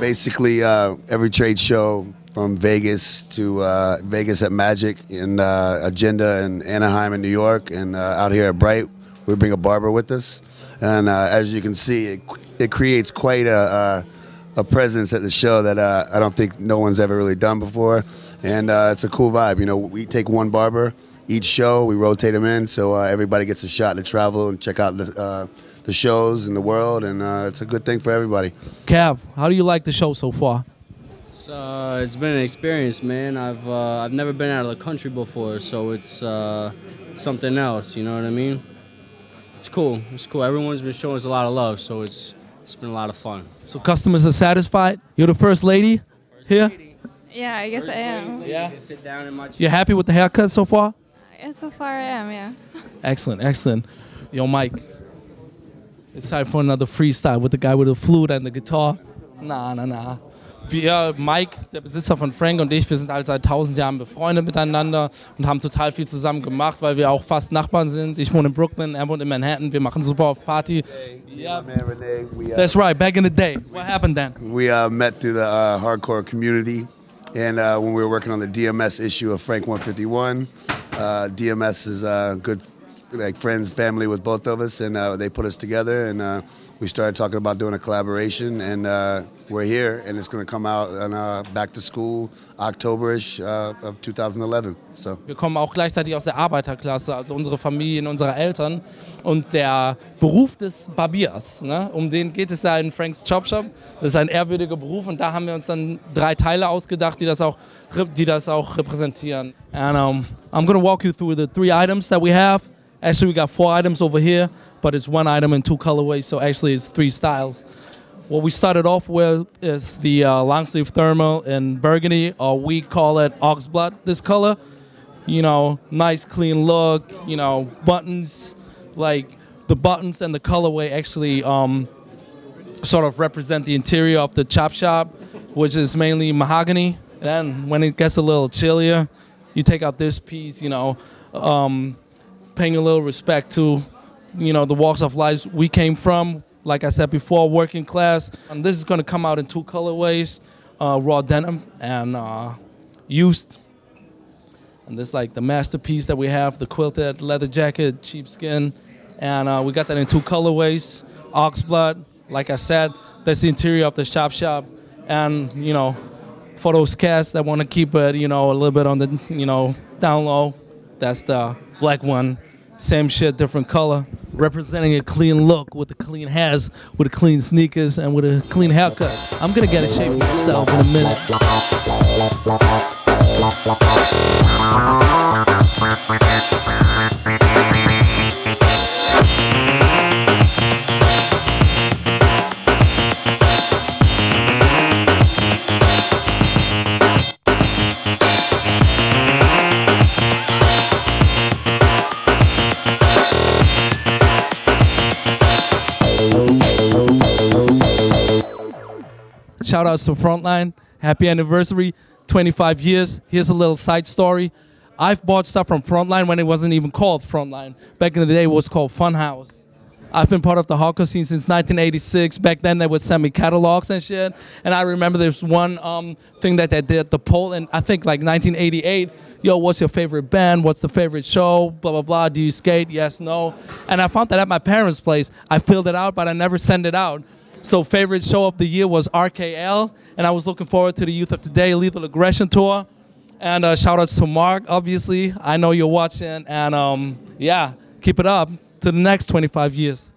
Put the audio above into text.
Basically, uh, every trade show from Vegas to uh, Vegas at Magic and uh, Agenda and Anaheim in New York and uh, out here at Bright, we bring a barber with us. And uh, as you can see, it, it creates quite a, a, a presence at the show that uh, I don't think no one's ever really done before. And uh, it's a cool vibe. You know, we take one barber each show, we rotate them in, so uh, everybody gets a shot to travel and check out the, uh, the shows in the world, and uh, it's a good thing for everybody. Cav, how do you like the show so far? It's, uh, it's been an experience, man. I've uh, I've never been out of the country before, so it's uh, something else. You know what I mean? It's cool. It's cool. Everyone's been showing us a lot of love, so it's it's been a lot of fun. So customers are satisfied. You're the first lady here. Yeah, I guess I am. Yeah. Sit down in my You're happy with the haircut so far? Yeah, so far I am, yeah. Excellent, excellent. Yo, Mike, it's time for another freestyle with the guy with the flute and the guitar. Na, na, na. Wir, Mike, der Besitzer von Frank und ich, wir sind halt seit tausend Jahren befreundet miteinander und haben total viel zusammen gemacht, weil wir auch fast Nachbarn sind. Ich wohne in Brooklyn, er wohnt in Manhattan. Wir machen super auf Party. Yeah. That's right, back in the day. What happened then? we uh, met through the uh, hardcore community, and uh, when we were working on the DMS issue of Frank 151, uh, DMS is uh, good, like friends, family with both of us, and uh, they put us together, and uh, we started talking about doing a collaboration, and uh, we're here, and it's going to come out on uh, back to school Octoberish uh, of 2011. So. Wir kommen auch gleichzeitig aus der Arbeiterklasse, also unsere Familien, unsere Eltern. Und der Beruf des Barbiers, ne, um den geht es ja in Franks Chop Shop. Das ist ein ehrwürdiger Beruf und da haben wir uns dann drei Teile ausgedacht, die das auch, die das auch repräsentieren. And um, I'm gonna walk you through the three items that we have. Actually, we got four items over here, but it's one item in two colorways, so actually it's three styles. What we started off with is the uh, long sleeve thermal in burgundy, or we call it oxblood, this color. You know, nice clean look, you know, buttons, like the buttons and the colorway actually um, sort of represent the interior of the chop shop, which is mainly mahogany. Then when it gets a little chillier, you take out this piece, you know, um, paying a little respect to, you know, the walks of life we came from. Like I said before, working class. And this is going to come out in two colorways, uh, raw denim and uh, used. And this like the masterpiece that we have, the quilted leather jacket, sheepskin. And uh, we got that in two colorways, oxblood. Like I said, that's the interior of the chop shop. And, you know, for those cats that want to keep it, you know, a little bit on the, you know, down low, that's the black one. Same shit, different color. Representing a clean look with a clean has, with a clean sneakers, and with a clean haircut. I'm gonna get a shape myself in a minute. Shout outs to Frontline. Happy anniversary, 25 years. Here's a little side story. I've bought stuff from Frontline when it wasn't even called Frontline. Back in the day, it was called Funhouse. I've been part of the hardcore scene since 1986. Back then, they would send me catalogs and shit. And I remember there's one um, thing that they did, the poll, and I think like 1988. Yo, what's your favorite band? What's the favorite show? Blah blah blah. Do you skate? Yes, no. And I found that at my parents' place. I filled it out, but I never sent it out. So favorite show of the year was RKL, and I was looking forward to the Youth of Today Lethal Aggression Tour. And uh, shout outs to Mark, obviously. I know you're watching, and um, yeah, keep it up to the next 25 years.